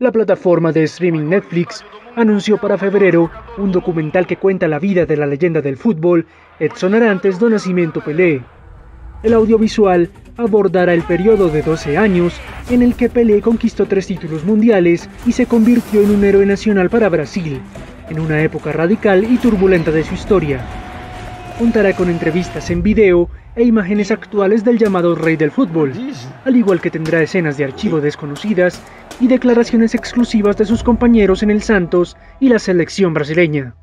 La plataforma de streaming Netflix anunció para febrero un documental que cuenta la vida de la leyenda del fútbol, Edson Arantes do Nascimento Pelé. El audiovisual abordará el periodo de 12 años en el que Pelé conquistó tres títulos mundiales y se convirtió en un héroe nacional para Brasil, en una época radical y turbulenta de su historia. Contará con entrevistas en video e imágenes actuales del llamado rey del fútbol, al igual que tendrá escenas de archivo desconocidas y declaraciones exclusivas de sus compañeros en el Santos y la selección brasileña.